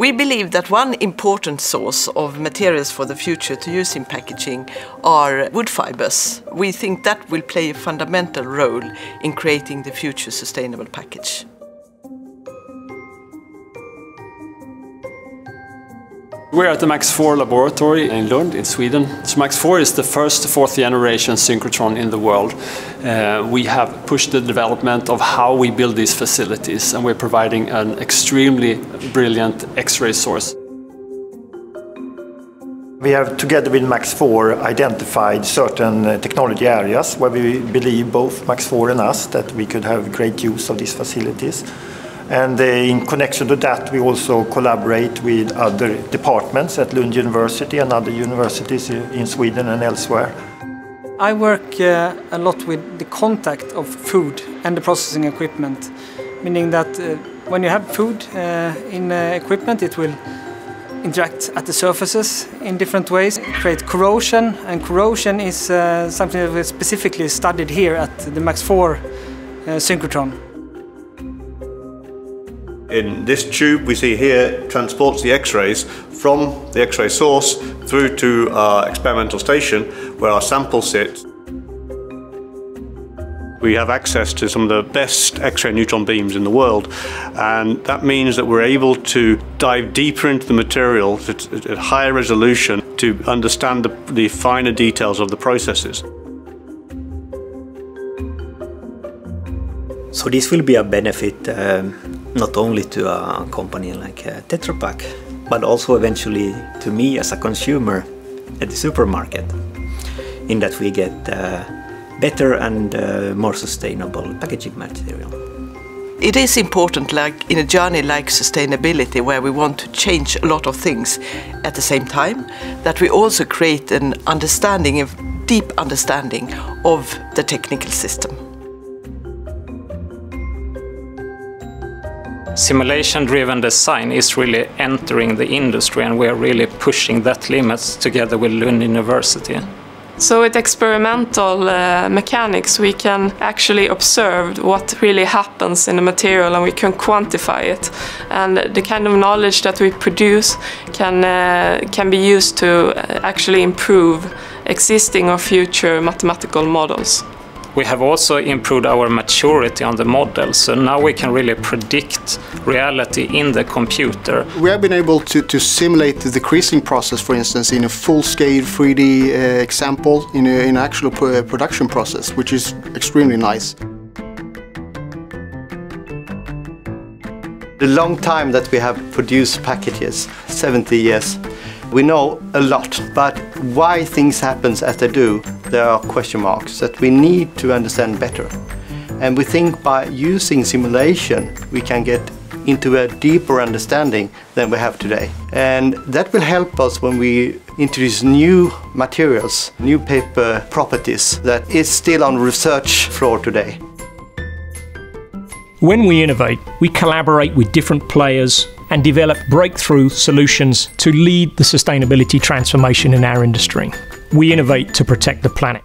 We believe that one important source of materials for the future to use in packaging are wood fibers. We think that will play a fundamental role in creating the future sustainable package. We're at the MAX IV laboratory in Lund in Sweden. So MAX IV is the first fourth generation synchrotron in the world. Uh, we have pushed the development of how we build these facilities and we're providing an extremely brilliant X-ray source. We have, together with MAX IV, identified certain uh, technology areas where we believe, both MAX IV and us, that we could have great use of these facilities. And uh, in connection to that, we also collaborate with other departments at Lund University and other universities in Sweden and elsewhere. I work uh, a lot with the contact of food and the processing equipment, meaning that uh, when you have food uh, in uh, equipment, it will interact at the surfaces in different ways, create corrosion, and corrosion is uh, something that we specifically studied here at the MAX IV synchrotron. In this tube we see here transports the X-rays from the X-ray source through to our experimental station where our sample sits. We have access to some of the best X-ray neutron beams in the world and that means that we're able to dive deeper into the material at, higher resolution to understand the, the finer details of the processes. So this will be a benefit um, not only to a company like uh, Tetra Pak, but also eventually to me as a consumer at the supermarket, in that we get uh, better and uh, more sustainable packaging material. It is important, like in a journey like sustainability, where we want to change a lot of things at the same time, that we also create an understanding, a deep understanding of the technical system. Simulation-driven design is really entering the industry and we're really pushing that limits together with Lund University. So with experimental uh, mechanics we can actually observe what really happens in the material and we can quantify it. And the kind of knowledge that we produce can, uh, can be used to uh, actually improve existing or future mathematical models. We have also improved our maturity on the model, so now we can really predict reality in the computer. We have been able to, to simulate the creasing process, for instance, in a full-scale 3D uh, example in, in an actual production process, which is extremely nice. The long time that we have produced packages, 70 years, we know a lot, but why things happen as they do, there are question marks that we need to understand better. And we think by using simulation, we can get into a deeper understanding than we have today. And that will help us when we introduce new materials, new paper properties that is still on research floor today. When we innovate, we collaborate with different players and develop breakthrough solutions to lead the sustainability transformation in our industry. We innovate to protect the planet.